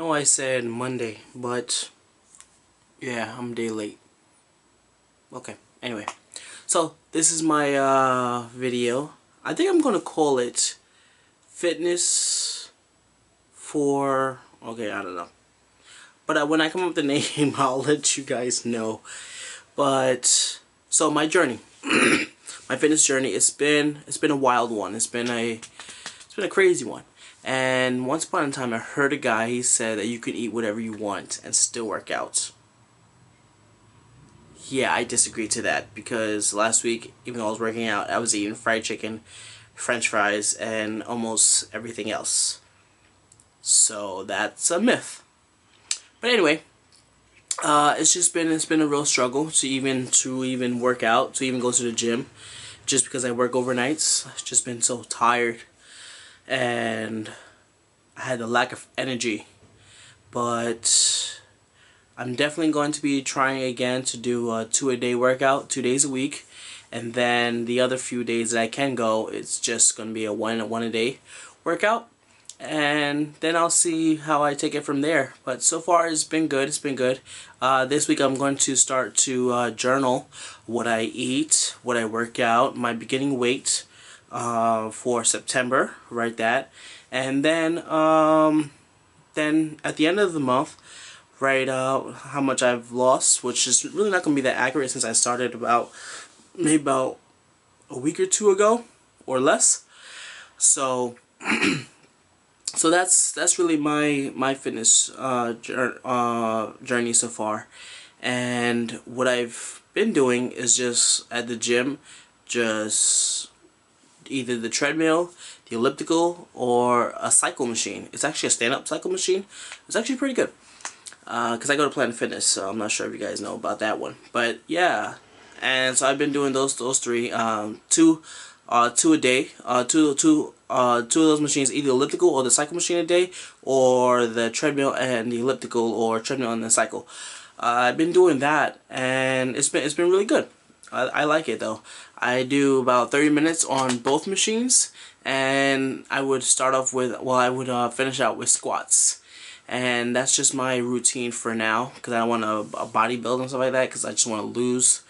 know I said Monday, but yeah, I'm a day late. Okay, anyway. So, this is my uh, video. I think I'm going to call it Fitness for... Okay, I don't know. But uh, when I come up with the name, I'll let you guys know. But, so my journey. my fitness journey, it's been, it's been a wild one. It's been a, it's been a crazy one. And once upon a time, I heard a guy, he said that you can eat whatever you want and still work out. Yeah, I disagree to that because last week, even though I was working out, I was eating fried chicken, french fries, and almost everything else. So that's a myth. But anyway, uh, it's just been it's been a real struggle to even to even work out, to even go to the gym, just because I work overnights. I've just been so tired and I had a lack of energy. But I'm definitely going to be trying again to do a two a day workout two days a week. And then the other few days that I can go it's just going to be a one one a day workout. And then I'll see how I take it from there. But so far it's been good it's been good. Uh, this week I'm going to start to uh, journal what I eat what I work out my beginning weight uh, for September, write that, and then um, then at the end of the month, write out how much I've lost, which is really not going to be that accurate since I started about maybe about a week or two ago or less. So so that's that's really my my fitness uh, uh, journey so far, and what I've been doing is just at the gym, just either the treadmill, the elliptical, or a cycle machine. It's actually a stand-up cycle machine. It's actually pretty good. Because uh, I go to Planet Fitness, so I'm not sure if you guys know about that one. But yeah, and so I've been doing those those three, um, two, uh, two a day, uh, two two uh, two of those machines, either elliptical or the cycle machine a day, or the treadmill and the elliptical or treadmill and the cycle. Uh, I've been doing that, and it's been it's been really good. I, I like it though. I do about 30 minutes on both machines and I would start off with, well I would uh, finish out with squats and that's just my routine for now because I want to uh, body build and stuff like that because I just want to lose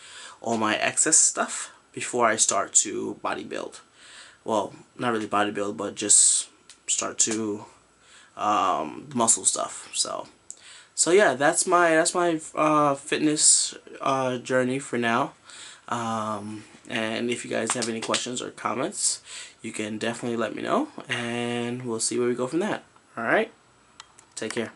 all my excess stuff before I start to body build. Well, not really body build, but just start to um, muscle stuff. So, so yeah, that's my that's my uh, fitness uh, journey for now. Um, and if you guys have any questions or comments, you can definitely let me know. And we'll see where we go from that. Alright? Take care.